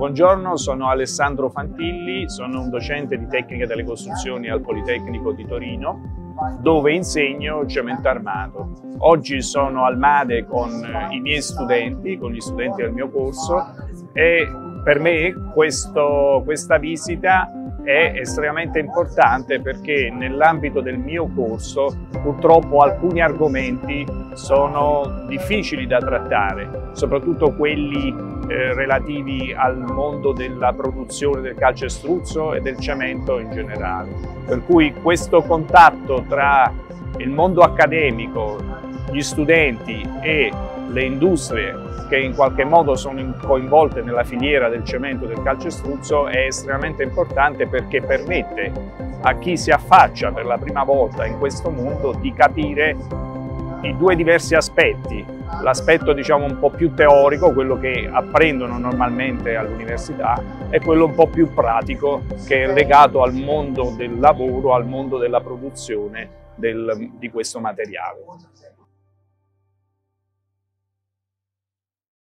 Buongiorno, sono Alessandro Fantilli, sono un docente di tecnica delle costruzioni al Politecnico di Torino, dove insegno cemento armato. Oggi sono al MADE con i miei studenti, con gli studenti del mio corso e per me questo, questa visita è estremamente importante perché nell'ambito del mio corso purtroppo alcuni argomenti sono difficili da trattare, soprattutto quelli eh, relativi al mondo della produzione del calcestruzzo e del cemento in generale. Per cui questo contatto tra il mondo accademico, gli studenti e le industrie che in qualche modo sono coinvolte nella filiera del cemento e del calcestruzzo è estremamente importante perché permette a chi si affaccia per la prima volta in questo mondo di capire i due diversi aspetti, l'aspetto diciamo un po' più teorico, quello che apprendono normalmente all'università, e quello un po' più pratico che è legato al mondo del lavoro, al mondo della produzione del, di questo materiale.